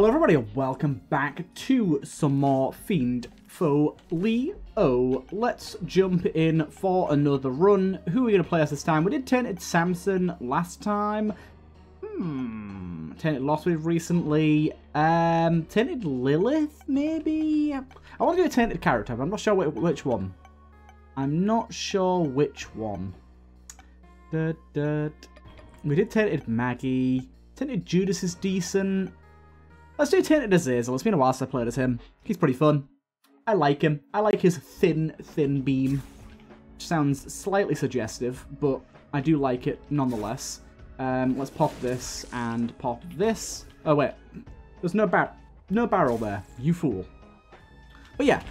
Hello everybody and welcome back to some more Fiend Foe Leo. Let's jump in for another run. Who are we going to play as this time? We did Tainted Samson last time. Hmm. Tainted Losswave recently. Um, Tainted Lilith, maybe? I want to do a Tainted character, but I'm not sure which one. I'm not sure which one. We did Tainted Maggie. Tainted Judas is decent. Let's do Tainted Azazel. It's been a while since I played as him. He's pretty fun. I like him. I like his thin, thin beam. Which sounds slightly suggestive, but I do like it nonetheless. Um, let's pop this and pop this. Oh, wait. There's no bar no barrel there. You fool. But yeah.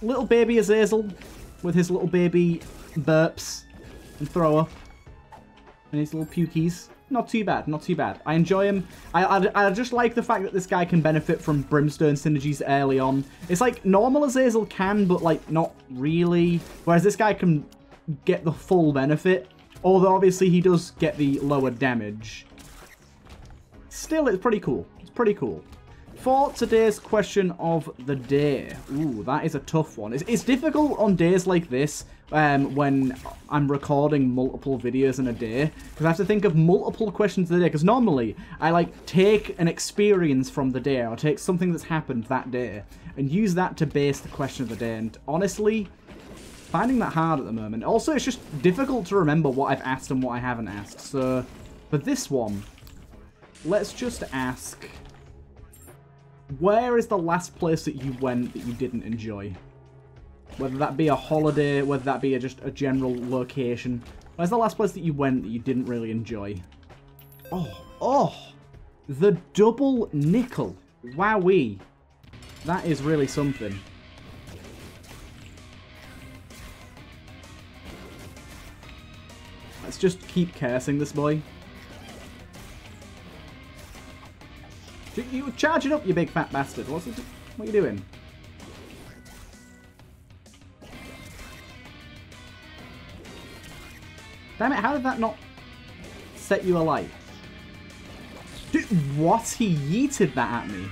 Little baby Azazel with his little baby burps and throw up. And his little pukies not too bad, not too bad. I enjoy him. I, I, I, just like the fact that this guy can benefit from Brimstone synergies early on. It's like normal Azazel can, but like not really. Whereas this guy can get the full benefit. Although obviously he does get the lower damage. Still, it's pretty cool. It's pretty cool. For today's question of the day. Ooh, that is a tough one. It's, it's difficult on days like this um, when I'm recording multiple videos in a day. Because I have to think of multiple questions of the day. Because normally, I like take an experience from the day or take something that's happened that day and use that to base the question of the day. And honestly, finding that hard at the moment. Also, it's just difficult to remember what I've asked and what I haven't asked. So, for this one, let's just ask... Where is the last place that you went that you didn't enjoy? Whether that be a holiday, whether that be a, just a general location. Where's the last place that you went that you didn't really enjoy? Oh, oh! The double nickel. Wowee. That is really something. Let's just keep cursing this boy. You were charging up, you big fat bastard. What's it, what are you doing? Damn it, how did that not set you alight? Dude, what? He yeeted that at me.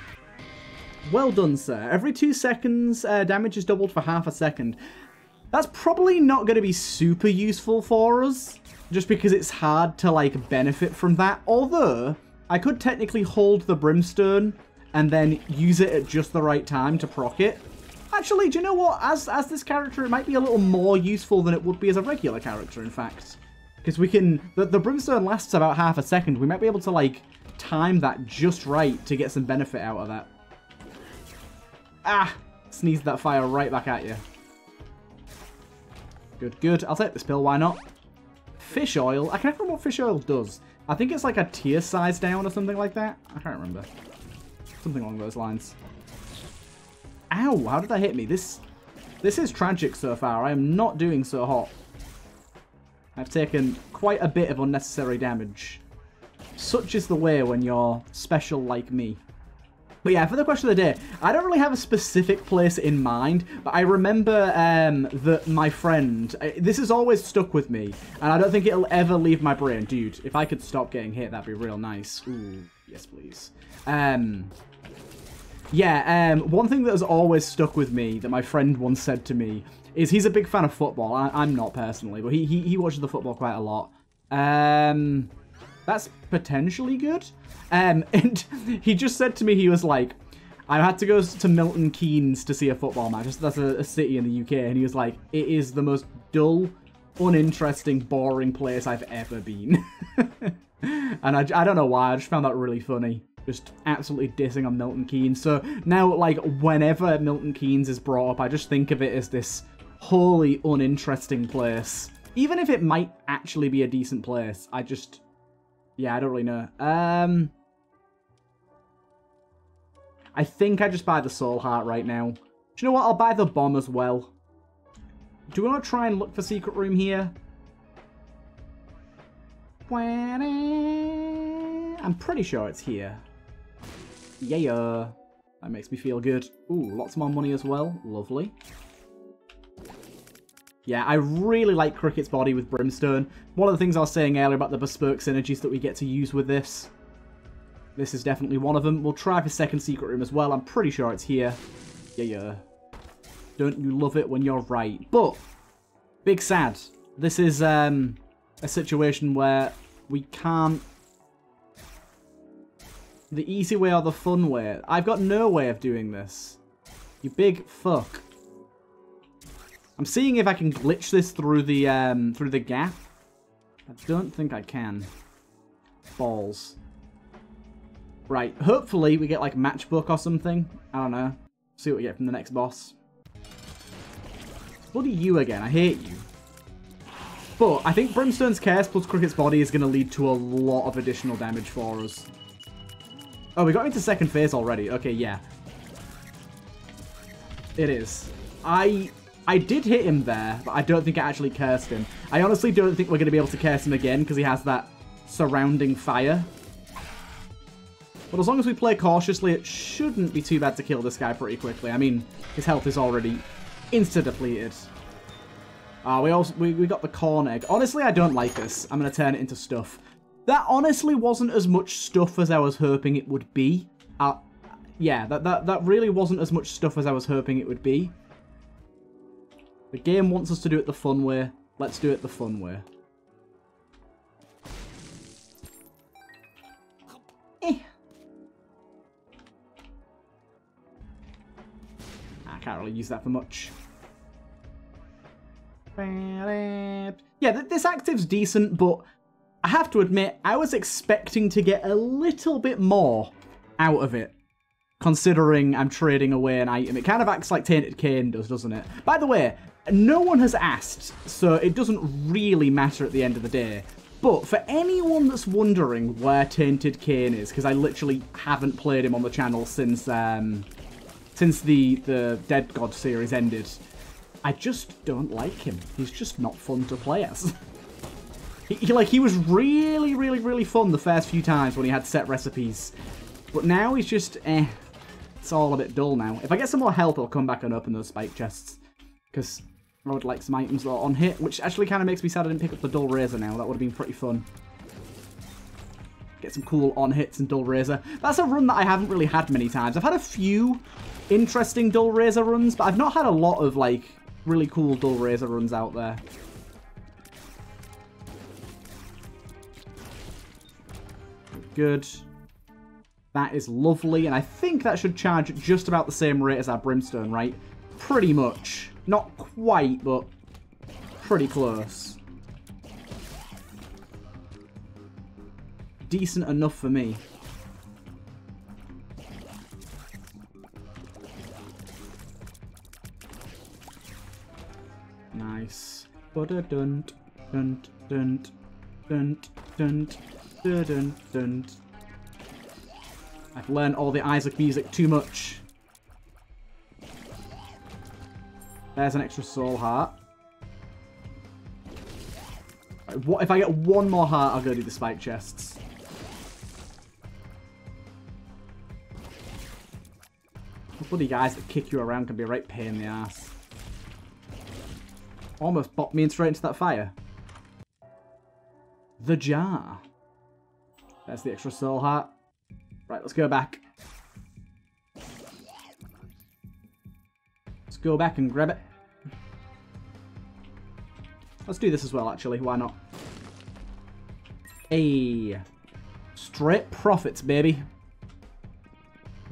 Well done, sir. Every two seconds, uh, damage is doubled for half a second. That's probably not going to be super useful for us, just because it's hard to, like, benefit from that. Although, I could technically hold the Brimstone and then use it at just the right time to proc it. Actually, do you know what? As, as this character, it might be a little more useful than it would be as a regular character, in fact. Because we can... The, the Brimstone lasts about half a second. We might be able to, like, time that just right to get some benefit out of that. Ah! Sneezed that fire right back at you. Good, good. I'll take this pill, why not? Fish oil. I can't remember what fish oil does. I think it's like a tier size down or something like that. I can't remember. Something along those lines. Ow, how did that hit me? This this is tragic so far. I am not doing so hot. I've taken quite a bit of unnecessary damage. Such is the way when you're special like me. But yeah, for the question of the day, I don't really have a specific place in mind, but I remember um, that my friend, uh, this has always stuck with me, and I don't think it'll ever leave my brain. Dude, if I could stop getting hit, that'd be real nice. Ooh, yes please. Um, yeah, um, one thing that has always stuck with me that my friend once said to me is he's a big fan of football. I, am not personally, but he, he, he watches the football quite a lot. Um, that's potentially good. Um, and he just said to me, he was like, I had to go to Milton Keynes to see a football match. That's a, a city in the UK. And he was like, it is the most dull, uninteresting, boring place I've ever been. and I, I don't know why. I just found that really funny. Just absolutely dissing on Milton Keynes. So now, like, whenever Milton Keynes is brought up, I just think of it as this wholly uninteresting place. Even if it might actually be a decent place, I just... Yeah, I don't really know. Um... I think I just buy the Soul Heart right now. Do you know what? I'll buy the Bomb as well. Do we want to try and look for Secret Room here? I'm pretty sure it's here. Yeah. That makes me feel good. Ooh, lots more money as well. Lovely. Yeah, I really like Cricket's body with Brimstone. One of the things I was saying earlier about the bespoke synergies that we get to use with this. This is definitely one of them. We'll try for second secret room as well. I'm pretty sure it's here. Yeah, yeah. Don't you love it when you're right? But, big sad. This is um, a situation where we can't... The easy way or the fun way? I've got no way of doing this. You big fuck. I'm seeing if I can glitch this through the um, through the gap. I don't think I can. Balls. Right, hopefully we get like matchbook or something. I don't know. See what we get from the next boss. Bloody you again, I hate you. But I think Brimstone's Curse plus Cricket's Body is going to lead to a lot of additional damage for us. Oh, we got into second phase already. Okay, yeah. It is. I I did hit him there, but I don't think I actually cursed him. I honestly don't think we're going to be able to curse him again because he has that surrounding fire. But as long as we play cautiously, it shouldn't be too bad to kill this guy pretty quickly. I mean, his health is already insta-depleted. Ah, uh, we also we, we got the corn egg. Honestly, I don't like this. I'm going to turn it into stuff. That honestly wasn't as much stuff as I was hoping it would be. Uh, yeah, that, that, that really wasn't as much stuff as I was hoping it would be. The game wants us to do it the fun way. Let's do it the fun way. Eh. I can't really use that for much. Yeah, this active's decent, but I have to admit, I was expecting to get a little bit more out of it considering I'm trading away an item. It kind of acts like Tainted Cain does, doesn't it? By the way, no one has asked, so it doesn't really matter at the end of the day. But for anyone that's wondering where Tainted Cain is, because I literally haven't played him on the channel since um, since the, the Dead God series ended, I just don't like him. He's just not fun to play as. he, he, like, he was really, really, really fun the first few times when he had set recipes. But now he's just, eh, it's all a bit dull now. If I get some more health, I'll come back and open those spike chests. Because I would like some items that are on hit, which actually kind of makes me sad I didn't pick up the Dull Razor now. That would have been pretty fun. Get some cool on hits and Dull Razor. That's a run that I haven't really had many times. I've had a few interesting Dull Razor runs, but I've not had a lot of, like, really cool Dull Razor runs out there. Good. That is lovely, and I think that should charge just about the same rate as our Brimstone, right? Pretty much. Not quite, but pretty close. Decent enough for me. Nice. I've learned all the Isaac music too much. There's an extra soul heart. What if I get one more heart, I'll go do the spike chests. The bloody guys that kick you around can be a right pain in the ass. Almost bopped me straight into that fire. The jar. There's the extra soul heart. Right, let's go back. Let's go back and grab it. Let's do this as well, actually. Why not? Hey. Straight profits, baby.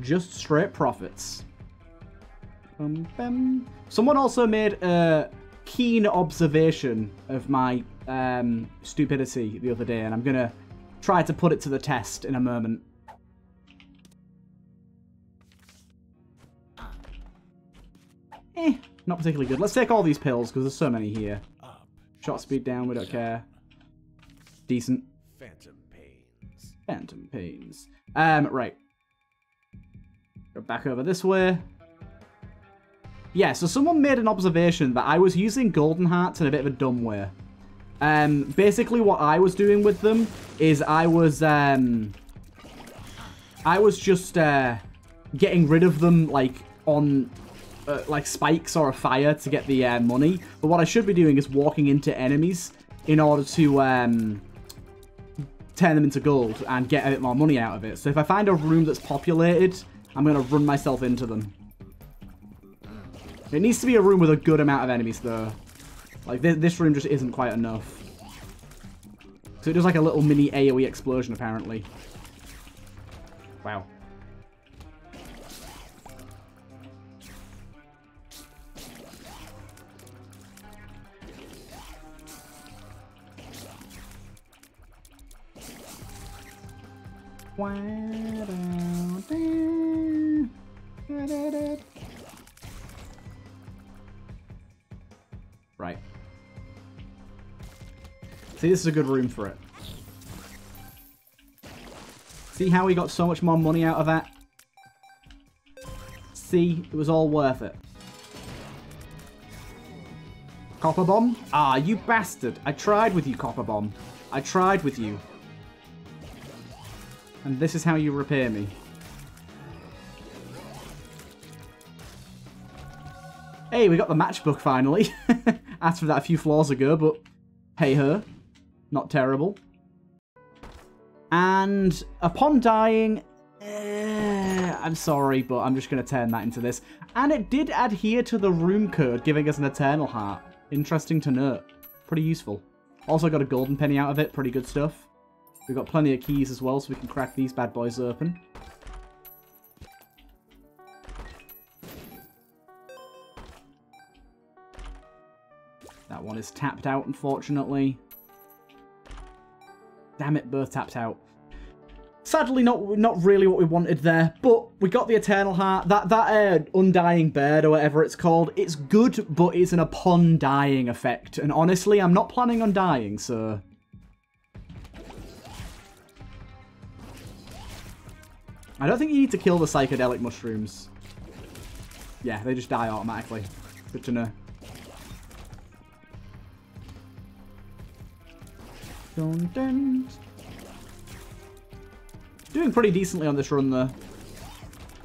Just straight profits. Um, um. Someone also made a keen observation of my um, stupidity the other day, and I'm going to try to put it to the test in a moment. Eh, not particularly good. Let's take all these pills, because there's so many here. Shot speed down, we don't care. Decent. Phantom pains. Phantom pains. Um, right. Go back over this way. Yeah, so someone made an observation that I was using golden hearts in a bit of a dumb way. Um, basically what I was doing with them is I was, um, I was just, uh, getting rid of them, like, on uh, like spikes or a fire to get the uh, money. But what I should be doing is walking into enemies in order to um, turn them into gold and get a bit more money out of it. So if I find a room that's populated, I'm going to run myself into them. It needs to be a room with a good amount of enemies, though. Like, th this room just isn't quite enough. So it does like a little mini AoE explosion, apparently. Wow. Right. See, this is a good room for it. See how we got so much more money out of that? See, it was all worth it. Copper Bomb? Ah, you bastard. I tried with you, Copper Bomb. I tried with you. And this is how you repair me. Hey, we got the matchbook finally. Asked for that a few floors ago, but hey her. Not terrible. And upon dying, eh, I'm sorry, but I'm just going to turn that into this. And it did adhere to the room code, giving us an Eternal Heart. Interesting to note. Pretty useful. Also got a golden penny out of it. Pretty good stuff. We've got plenty of keys as well, so we can crack these bad boys open. That one is tapped out, unfortunately. Damn it, both tapped out. Sadly, not not really what we wanted there, but we got the Eternal Heart. That that uh, Undying Bird, or whatever it's called, it's good, but it's an upon dying effect. And honestly, I'm not planning on dying, so... I don't think you need to kill the psychedelic mushrooms. Yeah, they just die automatically. Good to know. Dun, dun. Doing pretty decently on this run, though.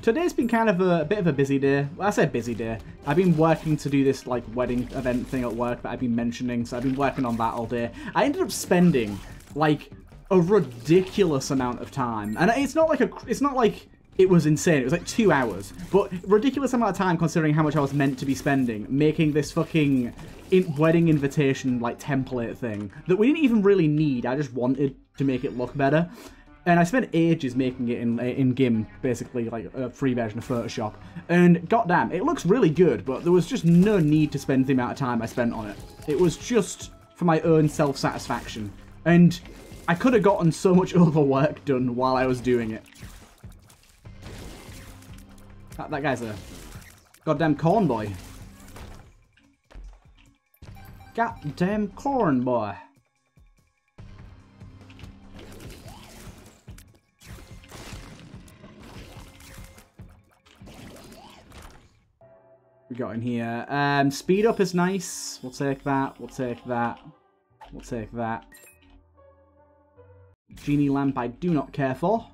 Today's been kind of a, a, bit of a busy day. Well, I say busy day. I've been working to do this, like, wedding event thing at work that I've been mentioning, so I've been working on that all day. I ended up spending, like, a ridiculous amount of time. And it's not like a, it's not like it was insane. It was like two hours, but ridiculous amount of time considering how much I was meant to be spending making this fucking in wedding invitation like template thing that we didn't even really need. I just wanted to make it look better. And I spent ages making it in in GIMP, basically like a free version of Photoshop. And goddamn, it looks really good, but there was just no need to spend the amount of time I spent on it. It was just for my own self-satisfaction. And I could have gotten so much other work done while I was doing it. That, that guy's a goddamn corn boy. Goddamn corn boy. We got in here. Um, speed up is nice. We'll take that. We'll take that. We'll take that. Genie lamp I do not care for.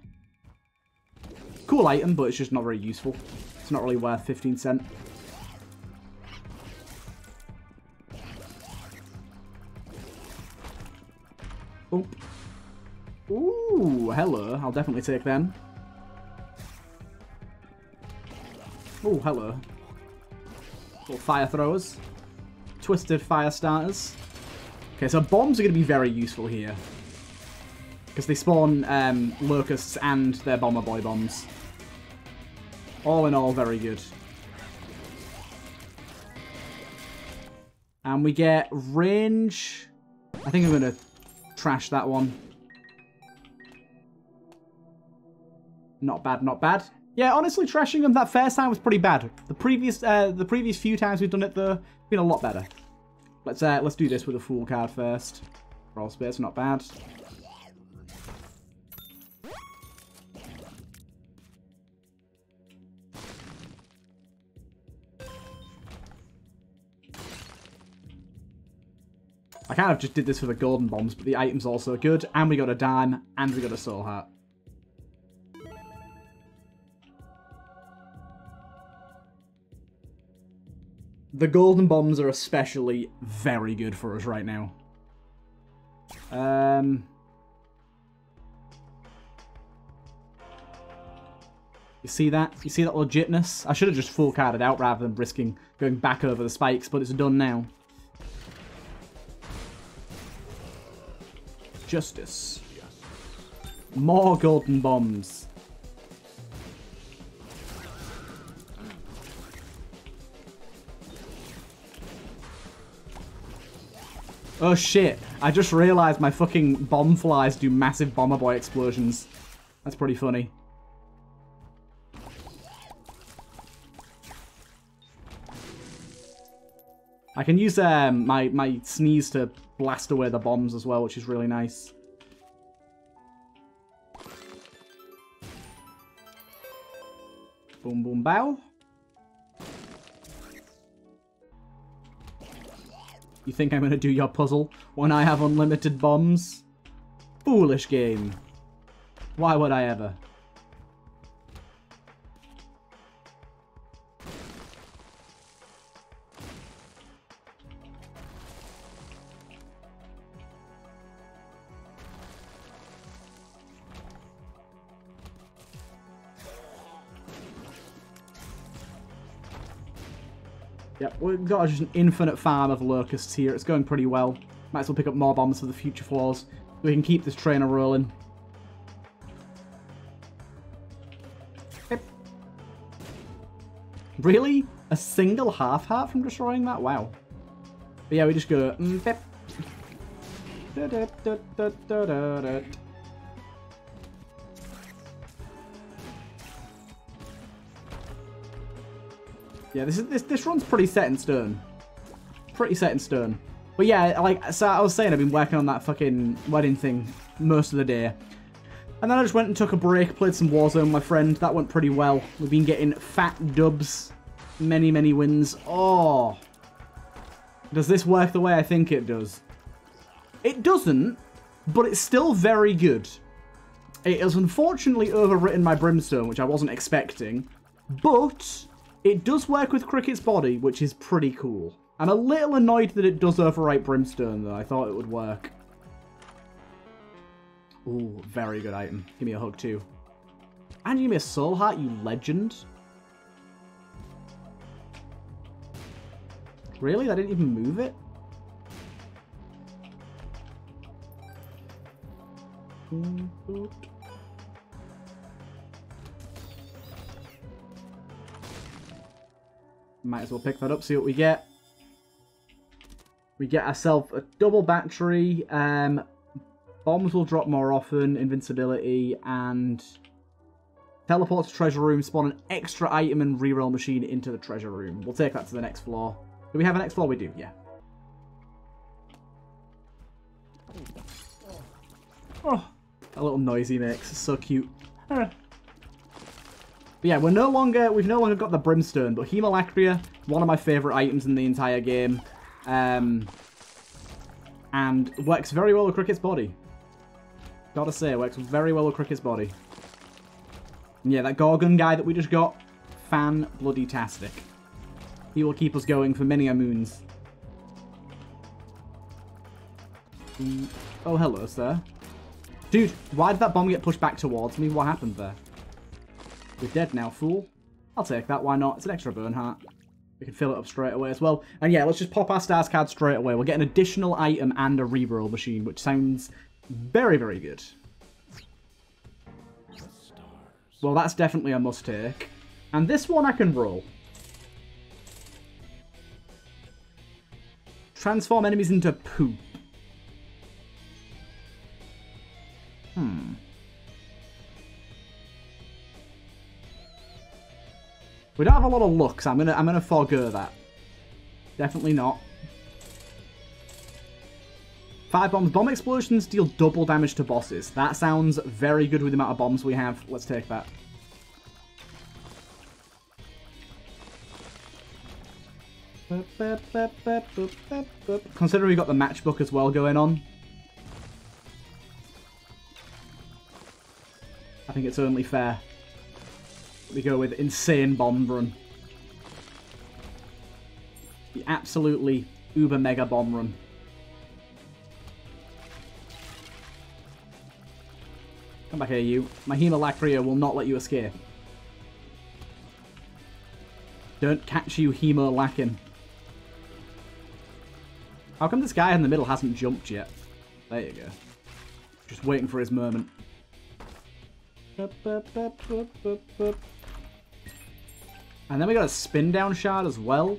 Cool item, but it's just not very useful. It's not really worth 15 cent. Oh. Ooh, hello. I'll definitely take them. Oh, hello. Little fire throwers. Twisted fire starters. Okay, so bombs are going to be very useful here. Because they spawn um, locusts and their bomber boy bombs. All in all, very good. And we get range. I think I'm going to trash that one. Not bad, not bad. Yeah, honestly, trashing them that first time was pretty bad. The previous, uh, the previous few times we've done it, though, been a lot better. Let's uh, let's do this with a fool card first. Roll space, not bad. I kind of just did this for the golden bombs, but the item's also good. And we got a dime, and we got a soul heart. The golden bombs are especially very good for us right now. Um, You see that? You see that legitness? I should have just full carded out rather than risking going back over the spikes, but it's done now. Justice. More golden bombs. Oh shit, I just realised my fucking bomb flies do massive bomber boy explosions. That's pretty funny. I can use um, my, my sneeze to blast away the bombs as well, which is really nice. Boom, boom, bow. You think I'm going to do your puzzle when I have unlimited bombs? Foolish game. Why would I ever? Got just an infinite farm of locusts here. It's going pretty well. Might as well pick up more bombs for the future floors. We can keep this trainer rolling. Yep. Really? A single half heart from destroying that? Wow. But yeah, we just go... Mm, Yeah, this is this this run's pretty set in stone. Pretty set in stone. But yeah, like so I was saying, I've been working on that fucking wedding thing most of the day. And then I just went and took a break, played some Warzone, my friend. That went pretty well. We've been getting fat dubs, many, many wins. Oh. Does this work the way I think it does? It doesn't, but it's still very good. It has unfortunately overwritten my Brimstone, which I wasn't expecting. But it does work with Cricket's body, which is pretty cool. I'm a little annoyed that it does overwrite Brimstone, though. I thought it would work. Ooh, very good item. Give me a hug, too. And give me a soul heart, you legend. Really? I didn't even move it? Might as well pick that up, see what we get. We get ourselves a double battery. Um, bombs will drop more often, invincibility, and teleport to treasure room, spawn an extra item and reroll machine into the treasure room. We'll take that to the next floor. Do we have a next floor? We do, yeah. Oh, a little noise he makes. It's so cute. But yeah, we're no longer, we've no longer got the Brimstone, but Hemolacria, one of my favourite items in the entire game. Um, and works very well with Cricket's body. Gotta say, works very well with Cricket's body. And yeah, that Gorgon guy that we just got, fan-bloody-tastic. He will keep us going for many a moons. Mm. Oh, hello, sir. Dude, why did that bomb get pushed back towards me? What happened there? You're dead now, fool. I'll take that, why not? It's an extra burn heart. We can fill it up straight away as well. And yeah, let's just pop our stars card straight away. We'll get an additional item and a reroll machine, which sounds very, very good. Well, that's definitely a must take. And this one I can roll. Transform enemies into poop. Hmm. We don't have a lot of luck, so I'm gonna I'm gonna forego that. Definitely not. Five bombs. Bomb explosions deal double damage to bosses. That sounds very good with the amount of bombs we have. Let's take that. Considering we got the matchbook as well going on. I think it's only fair we go with insane bomb run. The absolutely uber mega bomb run. Come back here, you. My Hemolacria will not let you escape. Don't catch you, Hemo lacking. How come this guy in the middle hasn't jumped yet? There you go. Just waiting for his moment. And then we got a spin down shard as well.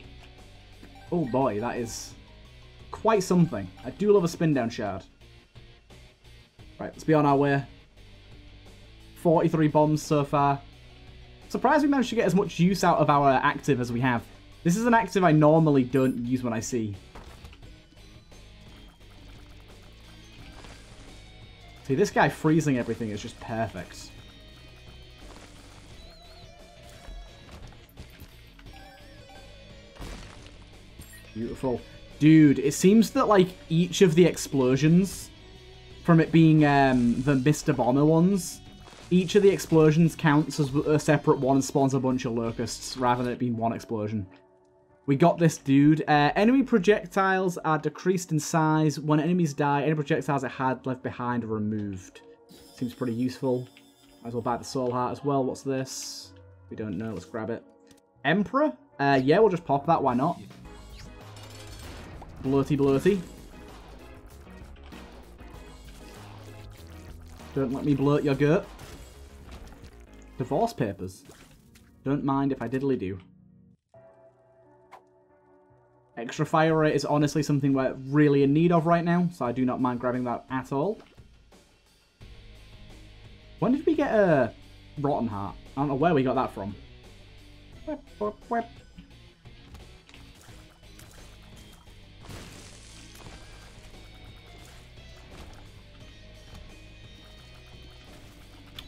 Oh boy, that is quite something. I do love a spin down shard. Right, let's be on our way. 43 bombs so far. Surprised we managed to get as much use out of our active as we have. This is an active I normally don't use when I see. See, this guy freezing everything is just perfect. Beautiful. Dude, it seems that, like, each of the explosions, from it being um, the Mr. Bomber ones, each of the explosions counts as a separate one and spawns a bunch of locusts, rather than it being one explosion. We got this dude. Uh, enemy projectiles are decreased in size. When enemies die, any projectiles it had left behind are removed. Seems pretty useful. Might as well buy the soul heart as well. What's this? We don't know. Let's grab it. Emperor? Uh, yeah, we'll just pop that. Why not? Blurty blurty. Don't let me blurt your gut. Divorce papers. Don't mind if I diddly do. Extra fire rate is honestly something we're really in need of right now, so I do not mind grabbing that at all. When did we get a Rotten Heart? I don't know where we got that from.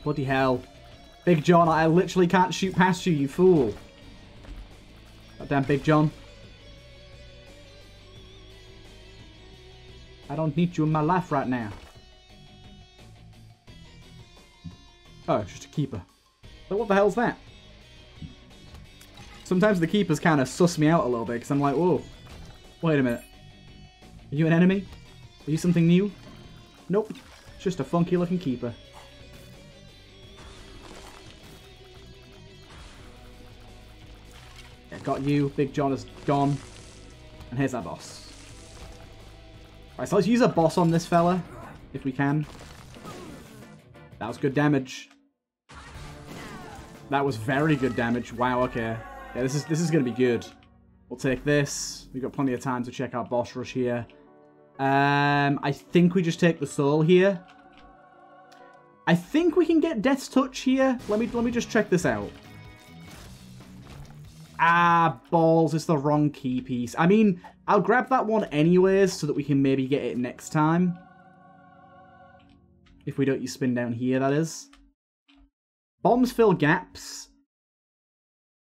Bloody hell. Big John, I literally can't shoot past you, you fool. Goddamn Big John. I don't need you in my life right now. Oh, it's just a keeper. But what the hell's that? Sometimes the keepers kind of suss me out a little bit, because I'm like, whoa, wait a minute. Are you an enemy? Are you something new? Nope. Just a funky looking keeper. Got you. Big John is gone. And here's our boss. Right, so let's use a boss on this fella, if we can. That was good damage. That was very good damage. Wow, okay. Yeah, this is this is gonna be good. We'll take this. We've got plenty of time to check out boss rush here. Um, I think we just take the soul here. I think we can get Death's Touch here. Let me let me just check this out. Ah, balls, it's the wrong key piece. I mean, I'll grab that one anyways so that we can maybe get it next time. If we don't use spin down here, that is. Bombs fill gaps.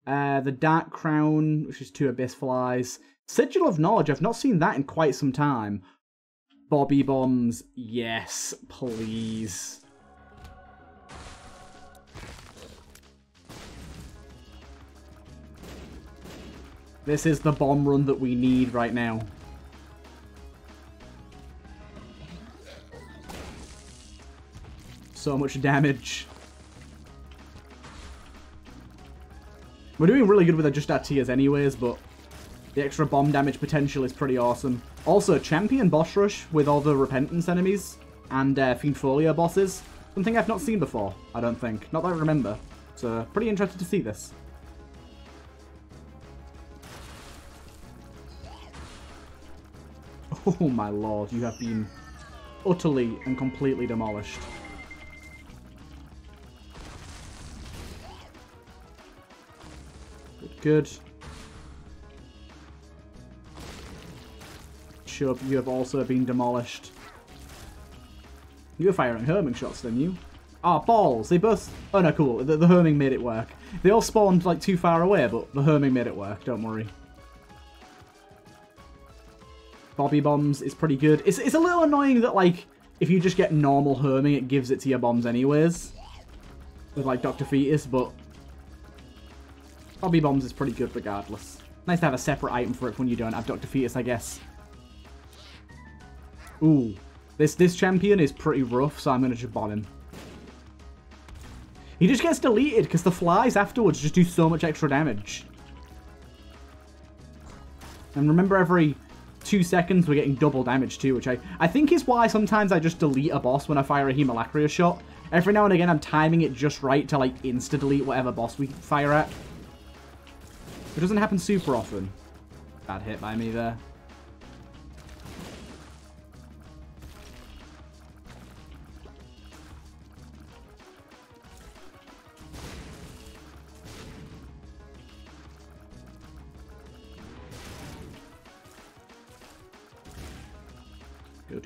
Uh, the Dark Crown, which is two Abyss Flies. Sigil of Knowledge, I've not seen that in quite some time. Bobby Bombs, yes, please. This is the bomb run that we need right now. So much damage. We're doing really good with just our tiers anyways, but the extra bomb damage potential is pretty awesome. Also, Champion Boss Rush with all the Repentance enemies and uh, bosses. Something I've not seen before, I don't think. Not that I remember. So, pretty interested to see this. Oh my lord, you have been utterly and completely demolished. Good, good. Sure, you have also been demolished. You were firing homing shots, didn't you? Ah, balls! They both... Oh no, cool. The, the homing made it work. They all spawned, like, too far away, but the homing made it work, don't worry. Bobby Bombs is pretty good. It's, it's a little annoying that, like, if you just get normal homing, it gives it to your bombs anyways. With, like, Dr. Fetus, but... Bobby Bombs is pretty good regardless. Nice to have a separate item for it when you don't have Dr. Fetus, I guess. Ooh. This, this champion is pretty rough, so I'm going to just bomb him. He just gets deleted because the flies afterwards just do so much extra damage. And remember every two seconds we're getting double damage too, which I, I think is why sometimes I just delete a boss when I fire a Hemolacria shot. Every now and again I'm timing it just right to like insta-delete whatever boss we fire at. It doesn't happen super often. Bad hit by me there.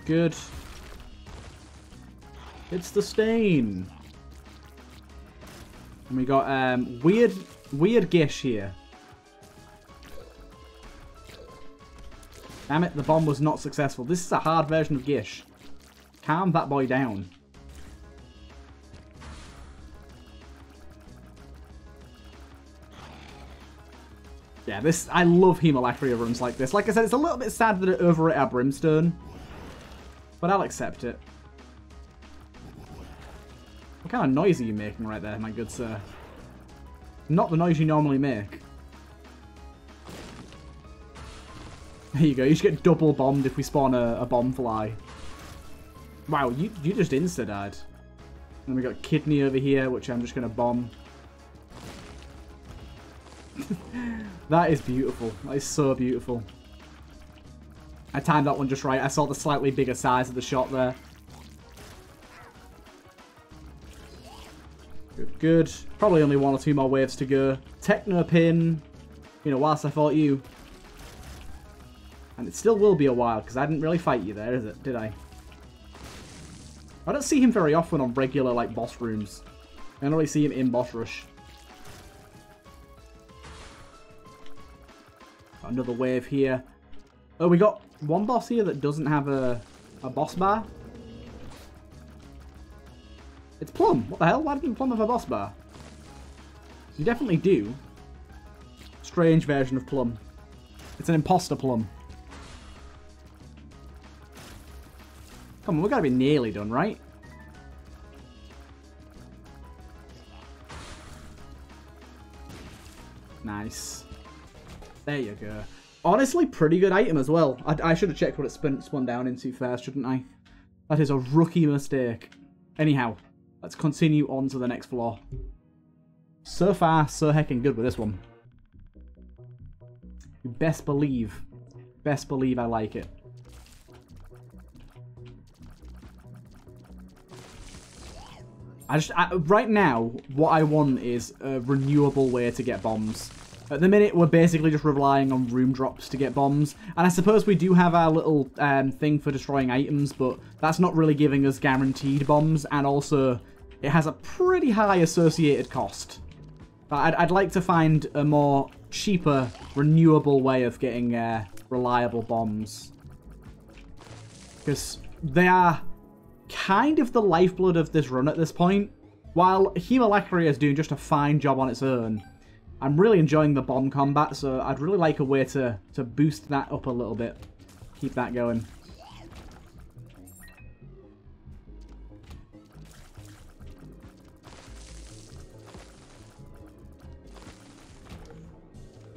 Good. It's the stain. And we got um, weird, weird Gish here. Damn it, the bomb was not successful. This is a hard version of Gish. Calm that boy down. Yeah, this I love Hemolacria runs like this. Like I said, it's a little bit sad that it overwrit our Brimstone. But I'll accept it. What kind of noise are you making right there, my good sir? Not the noise you normally make. There you go, you should get double bombed if we spawn a, a bomb fly. Wow, you, you just insta-died. And we got Kidney over here, which I'm just going to bomb. that is beautiful. That is so beautiful. I timed that one just right. I saw the slightly bigger size of the shot there. Good, good. Probably only one or two more waves to go. Techno pin. You know, whilst I fought you. And it still will be a while, because I didn't really fight you there, is it? Did I? I don't see him very often on regular, like, boss rooms. I only see him in boss rush. Another wave here. Oh, we got one boss here that doesn't have a, a boss bar. It's Plum. What the hell? Why didn't Plum have a boss bar? You definitely do. Strange version of Plum. It's an imposter Plum. Come on, we've gotta be nearly done, right? Nice. There you go. Honestly, pretty good item as well. I, I should have checked what it spun, spun down into first, shouldn't I? That is a rookie mistake. Anyhow, let's continue on to the next floor. So far, so heckin' good with this one. You best believe, best believe I like it. I just, I, right now, what I want is a renewable way to get bombs. At the minute, we're basically just relying on room drops to get bombs. And I suppose we do have our little um, thing for destroying items, but that's not really giving us guaranteed bombs. And also, it has a pretty high associated cost. I'd, I'd like to find a more cheaper, renewable way of getting uh, reliable bombs. Because they are kind of the lifeblood of this run at this point. While Hemolacria is doing just a fine job on its own, I'm really enjoying the bomb combat, so I'd really like a way to, to boost that up a little bit. Keep that going.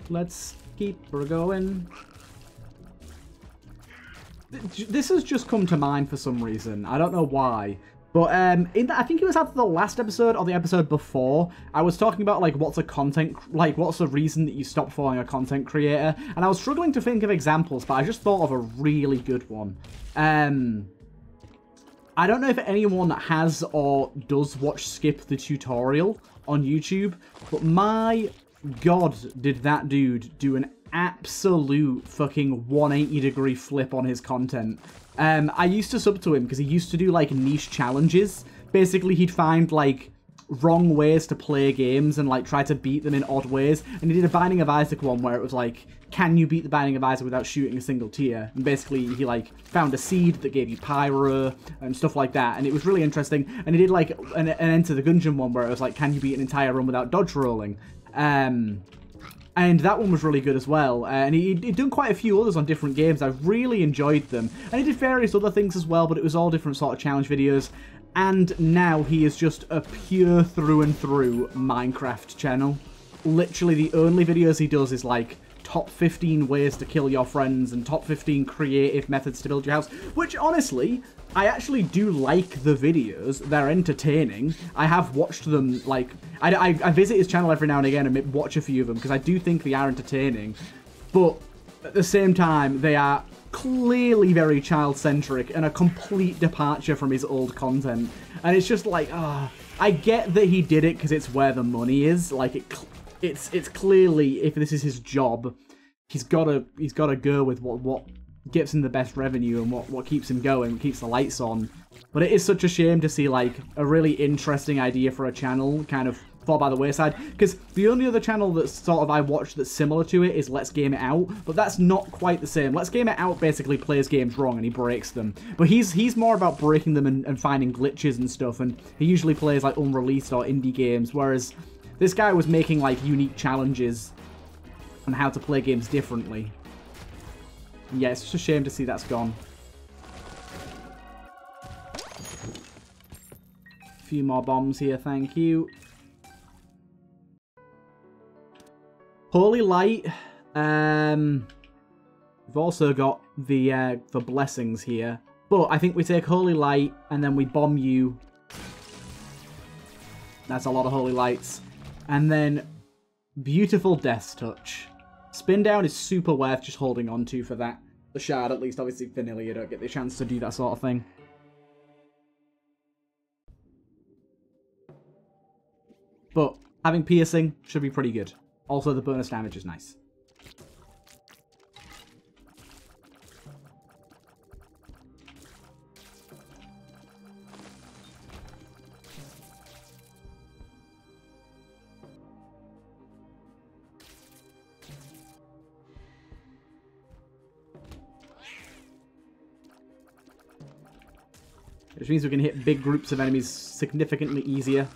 Let's keep her going. This has just come to mind for some reason. I don't know why. But um, in the, I think it was after the last episode or the episode before, I was talking about like what's a content, like what's the reason that you stop following a content creator, and I was struggling to think of examples, but I just thought of a really good one. Um, I don't know if anyone has or does watch Skip the tutorial on YouTube, but my god, did that dude do an absolute fucking 180 degree flip on his content. Um, I used to sub to him because he used to do like niche challenges. Basically, he'd find like wrong ways to play games and like try to beat them in odd ways. And he did a Binding of Isaac one where it was like, can you beat the Binding of Isaac without shooting a single tear? And basically, he like found a seed that gave you pyro and stuff like that. And it was really interesting. And he did like an, an Enter the Gungeon one where it was like, can you beat an entire run without dodge rolling? Um, and that one was really good as well. Uh, and he, he'd done quite a few others on different games. I really enjoyed them. And he did various other things as well, but it was all different sort of challenge videos. And now he is just a pure through and through Minecraft channel. Literally the only videos he does is like top 15 ways to kill your friends and top 15 creative methods to build your house, which honestly, I actually do like the videos. They're entertaining. I have watched them, like, I, I, I visit his channel every now and again and watch a few of them because I do think they are entertaining. But at the same time, they are clearly very child-centric and a complete departure from his old content. And it's just like, ah, I get that he did it because it's where the money is. Like, it, it's it's clearly, if this is his job, he's got to he's got to go with what what gets him the best revenue and what, what keeps him going, keeps the lights on. But it is such a shame to see, like, a really interesting idea for a channel kind of fall by the wayside. Because the only other channel that sort of I watch that's similar to it is Let's Game It Out, but that's not quite the same. Let's Game It Out basically plays games wrong and he breaks them. But he's he's more about breaking them and, and finding glitches and stuff, and he usually plays, like, unreleased or indie games, whereas this guy was making, like, unique challenges on how to play games differently yeah, it's just a shame to see that's gone. A few more bombs here, thank you. Holy Light. Um, we've also got the uh, the blessings here. But I think we take Holy Light and then we bomb you. That's a lot of Holy Lights. And then Beautiful Death Touch. Spin down is super worth just holding on to for that. The shard, at least, obviously, vanilla, you don't get the chance to do that sort of thing. But having piercing should be pretty good. Also, the bonus damage is nice. Means we can hit big groups of enemies significantly easier.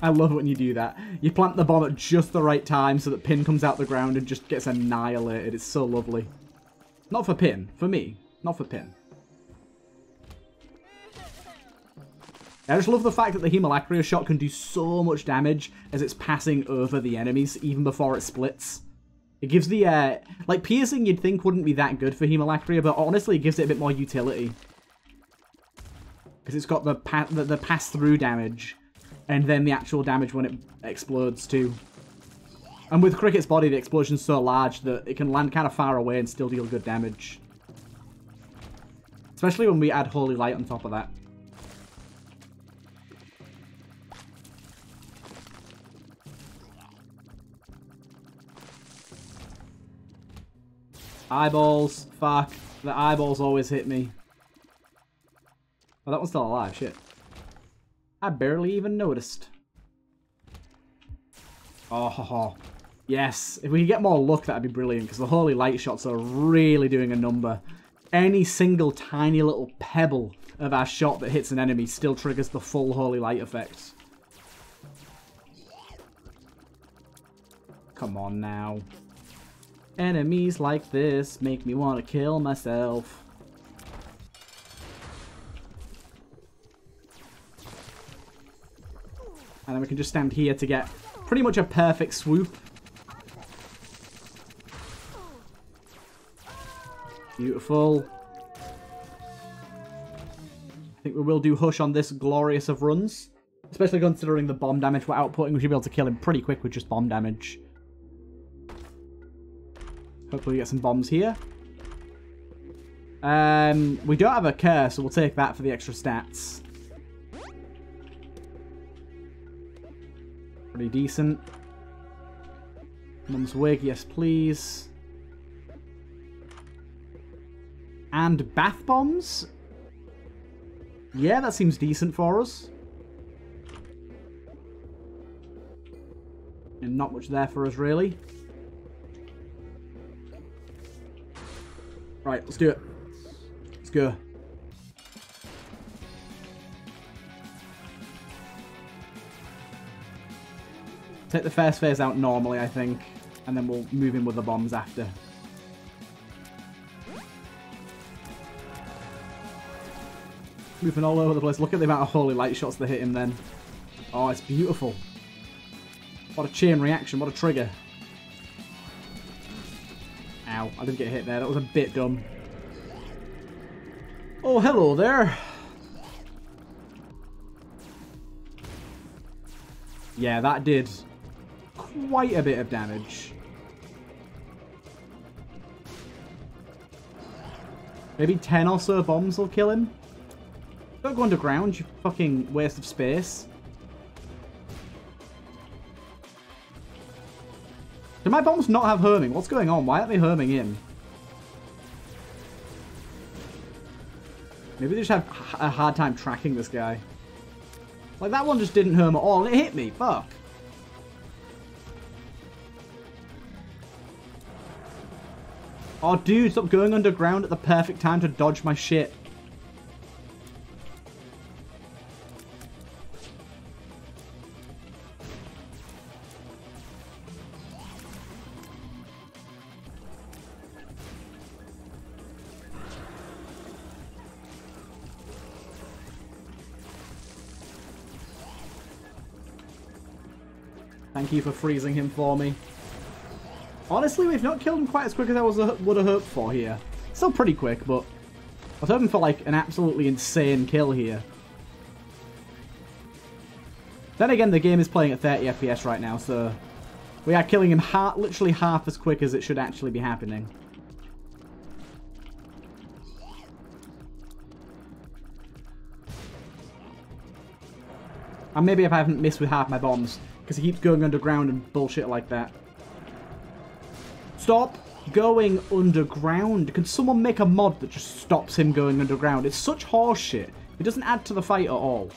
I love when you do that. You plant the bomb at just the right time so that Pin comes out the ground and just gets annihilated. It's so lovely. Not for Pin. For me. Not for Pin. I just love the fact that the Hemolacria shot can do so much damage as it's passing over the enemies, even before it splits. It gives the, uh, like, piercing you'd think wouldn't be that good for Hemolacria, but honestly it gives it a bit more utility. Because it's got the, pa the, the pass-through damage, and then the actual damage when it explodes too. And with Cricket's body, the explosion's so large that it can land kind of far away and still deal good damage. Especially when we add Holy Light on top of that. Eyeballs. Fuck. The eyeballs always hit me. Oh, that one's still alive. Shit. I barely even noticed. Oh, ho, ho. Yes. If we could get more luck, that'd be brilliant, because the holy light shots are really doing a number. Any single tiny little pebble of our shot that hits an enemy still triggers the full holy light effect. Come on now. Enemies like this make me want to kill myself. And then we can just stand here to get pretty much a perfect swoop. Beautiful. I think we will do Hush on this glorious of runs. Especially considering the bomb damage we're outputting. We should be able to kill him pretty quick with just bomb damage. Hopefully we get some bombs here. Um, we don't have a curse, so we'll take that for the extra stats. Pretty decent. Mum's wig, yes please. And bath bombs? Yeah, that seems decent for us. And not much there for us, really. Right, let's do it. Let's go. Take the first phase out normally, I think. And then we'll move in with the bombs after. Moving all over the place. Look at the amount of holy light shots that hit him then. Oh, it's beautiful. What a chain reaction. What a trigger. I didn't get hit there. That was a bit dumb. Oh, hello there. Yeah, that did quite a bit of damage. Maybe 10 or so bombs will kill him. Don't go underground, you fucking waste of space. My bombs not have homing? What's going on? Why aren't they homing in? Maybe they just have a hard time tracking this guy. Like, that one just didn't home at all, it hit me. Fuck. Oh, dude, stop going underground at the perfect time to dodge my shit. You for freezing him for me. Honestly, we've not killed him quite as quick as I was uh, would have hoped for here. Still pretty quick, but I was hoping for like an absolutely insane kill here. Then again, the game is playing at 30 FPS right now, so we are killing him ha literally half as quick as it should actually be happening. And maybe if I haven't missed with half my bombs, because he keeps going underground and bullshit like that. Stop going underground. Can someone make a mod that just stops him going underground? It's such horseshit. It doesn't add to the fight at all.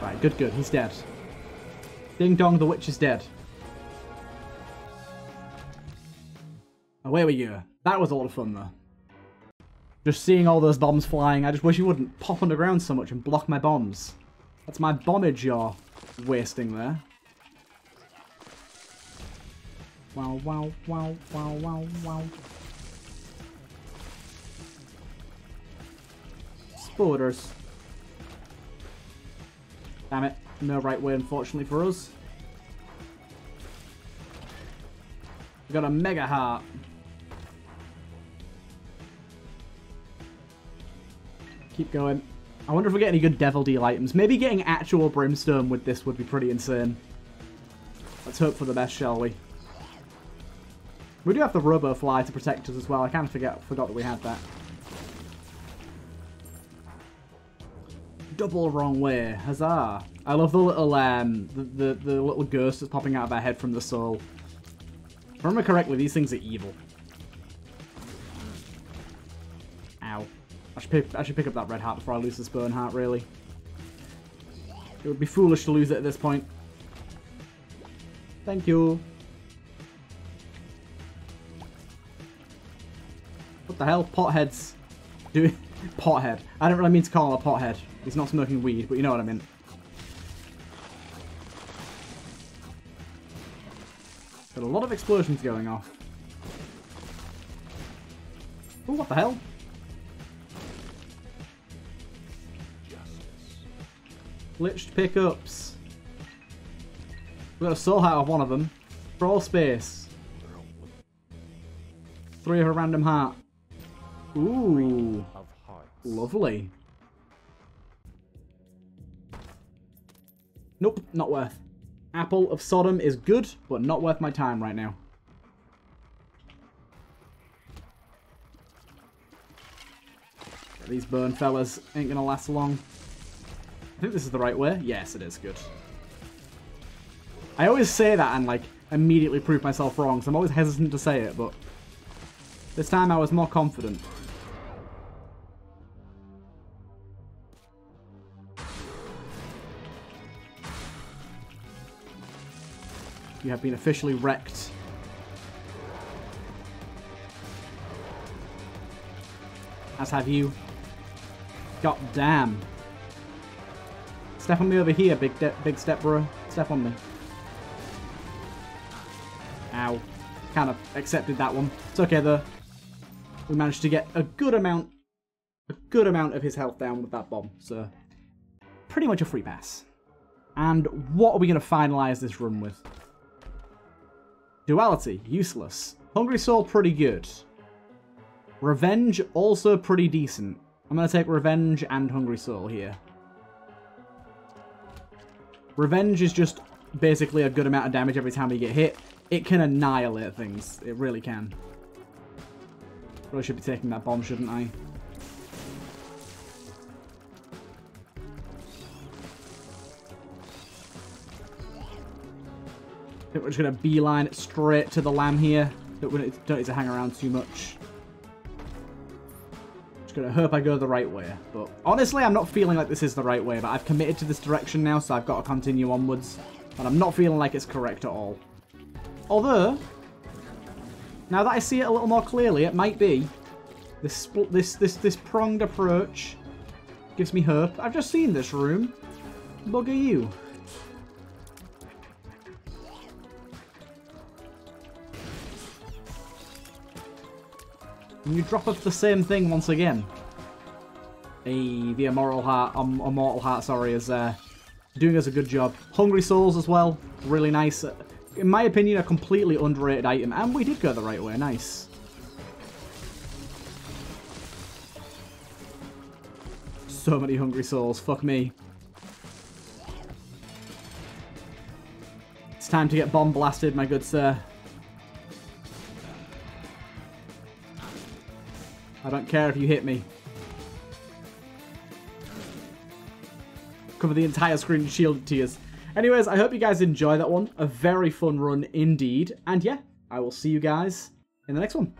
Right, good, good. He's dead. Ding dong, the witch is dead. Oh, Away we you. That was a lot of fun, though. Just seeing all those bombs flying, I just wish you wouldn't pop underground so much and block my bombs. That's my bombage you're wasting there. Wow, wow, wow, wow, wow, wow. Spoders. Damn it. No right way, unfortunately, for us. We got a mega heart. Keep going. I wonder if we get any good Devil Deal items. Maybe getting actual Brimstone with this would be pretty insane. Let's hope for the best, shall we? We do have the Robo Fly to protect us as well. I kind of forget, forgot that we had that. Double wrong way. Huzzah. I love the little, um, the, the, the little ghost that's popping out of our head from the soul. If I remember correctly, these things are evil. Pick I should pick up that red heart before I lose this burn heart, really. It would be foolish to lose it at this point. Thank you. What the hell? Potheads. Do Pothead. I don't really mean to call him a pothead. He's not smoking weed, but you know what I mean. Got a lot of explosions going off. Oh, what the hell? Glitched pickups. We got a soul heart of one of them. Crawl space. Three of a random heart. Ooh. Lovely. Nope, not worth. Apple of Sodom is good, but not worth my time right now. These burn fellas ain't gonna last long. I think this is the right way. Yes, it is. Good. I always say that and, like, immediately prove myself wrong, so I'm always hesitant to say it, but this time I was more confident. You have been officially wrecked. As have you. God damn. Step on me over here, big big step bro. Step on me. Ow. Kind of accepted that one. It's okay though. we managed to get a good amount, a good amount of his health down with that bomb. So, pretty much a free pass. And what are we going to finalize this run with? Duality, useless. Hungry Soul, pretty good. Revenge, also pretty decent. I'm going to take Revenge and Hungry Soul here. Revenge is just basically a good amount of damage every time you get hit. It can annihilate things. It really can. Probably should be taking that bomb, shouldn't I? We're just going to beeline straight to the lamb here. Don't need to hang around too much. To hope I go the right way. But honestly, I'm not feeling like this is the right way. But I've committed to this direction now, so I've got to continue onwards. And I'm not feeling like it's correct at all. Although, now that I see it a little more clearly, it might be. This this this this pronged approach gives me hope. I've just seen this room. Bugger you. And you drop off the same thing once again. Hey, the Immortal Heart, um, Immortal Heart, sorry, is uh, doing us a good job. Hungry Souls as well, really nice. In my opinion, a completely underrated item, and we did go the right way, nice. So many Hungry Souls, fuck me. It's time to get bomb blasted, my good sir. I don't care if you hit me. Cover the entire screen shield tears. Anyways, I hope you guys enjoy that one. A very fun run indeed. And yeah, I will see you guys in the next one.